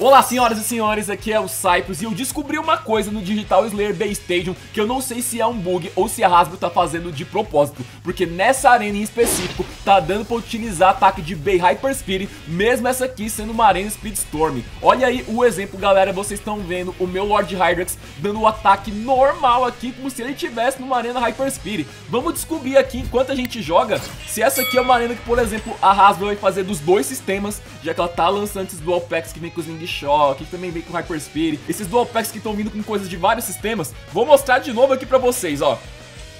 Olá senhoras e senhores, aqui é o Cypress e eu descobri uma coisa no Digital Slayer Bay Stadium que eu não sei se é um bug ou se a Hasbro tá fazendo de propósito, porque nessa arena em específico tá dando pra utilizar ataque de Bay Hyper Speed, mesmo essa aqui sendo uma arena Speedstorm. Olha aí o exemplo galera, vocês estão vendo o meu Lord Hydrex dando o ataque normal aqui, como se ele estivesse numa arena Hyper Speed. Vamos descobrir aqui enquanto a gente joga, se essa aqui é uma arena que por exemplo a Hasbro vai fazer dos dois sistemas, já que ela tá lançando esses Dual Packs que vem com os Sling Shock, também vem com Hyper Speed, esses Dual Packs que estão vindo com coisas de vários sistemas, vou mostrar de novo aqui pra vocês, ó.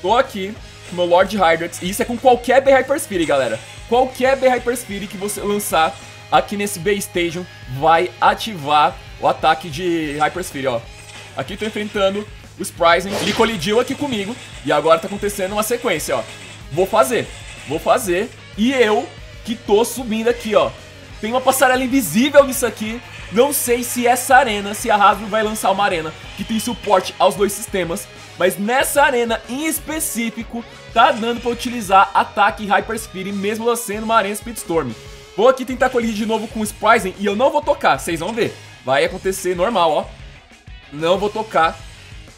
Tô aqui com meu Lord Hydrex, e isso é com qualquer B Hyper Speed, galera. Qualquer B Hyper Speed que você lançar aqui nesse Bay Station vai ativar o ataque de Hyper Speed, ó. Aqui tô enfrentando o Spryzen, ele colidiu aqui comigo, e agora tá acontecendo uma sequência, ó. Vou fazer, vou fazer, e eu que tô subindo aqui, ó. Tem uma passarela invisível nisso aqui. Não sei se essa arena, se a Hasbro vai lançar uma arena que tem suporte aos dois sistemas. Mas nessa arena em específico, tá dando pra utilizar ataque Hyper Speed, mesmo sendo uma arena Speedstorm. Vou aqui tentar colidir de novo com o Spryzen e eu não vou tocar, vocês vão ver. Vai acontecer normal, ó. Não vou tocar.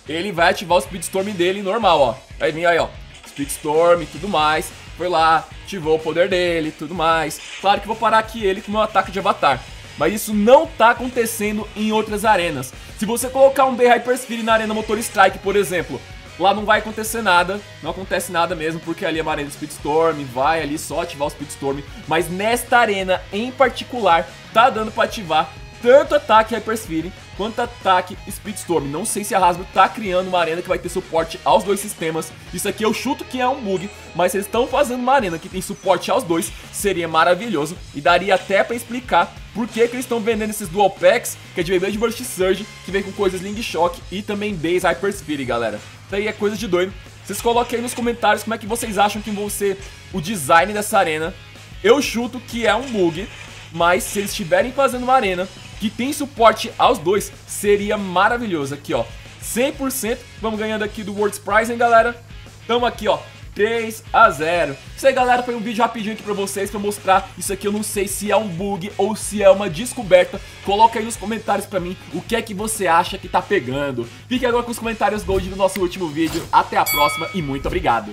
Ele vai ativar o Speedstorm dele normal, ó. Vai vir aí, ó. Speedstorm e tudo mais. Foi lá, ativou o poder dele tudo mais. Claro que vou parar aqui ele com o meu ataque de avatar. Mas isso não tá acontecendo em outras arenas. Se você colocar um B Hyper Speed na arena Motor Strike, por exemplo, lá não vai acontecer nada, não acontece nada mesmo, porque ali é uma arena Speedstorm, vai ali só ativar o Speedstorm. Mas nesta arena em particular, tá dando pra ativar tanto ataque Hyper Speed quanto ataque Speedstorm. Não sei se a Hasbro tá criando uma arena que vai ter suporte aos dois sistemas. Isso aqui eu chuto que é um bug, mas eles estão fazendo uma arena que tem suporte aos dois, seria maravilhoso e daria até pra explicar por que, que eles estão vendendo esses Dual Packs, que é de Beyblade Burst Surge, que vem com coisas Sling Shock e também Base Hyper Speed, galera. Isso aí é coisa de doido. Vocês coloquem aí nos comentários como é que vocês acham que vão ser o design dessa arena. Eu chuto que é um bug, mas se eles estiverem fazendo uma arena que tem suporte aos dois, seria maravilhoso. Aqui, ó, 100%. Vamos ganhando aqui do World Prize, hein, galera? Tamo aqui, ó, 3 a 0. Isso aí, galera, foi um vídeo rapidinho aqui pra vocês, pra mostrar isso aqui. Eu não sei se é um bug ou se é uma descoberta. Coloca aí nos comentários pra mim o que é que você acha que tá pegando. Fique agora com os comentários gold do nosso último vídeo. Até a próxima e muito obrigado.